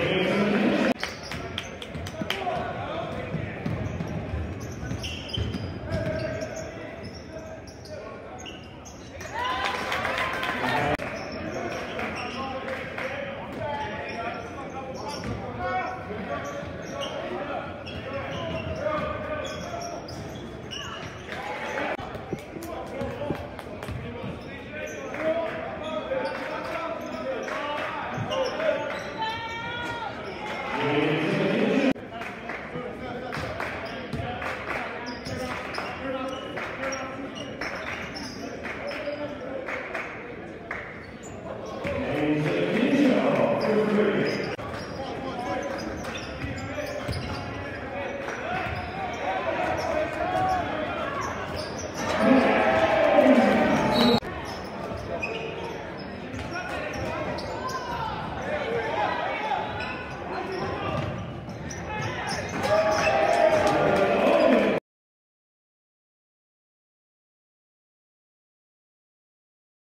Amen. Amen.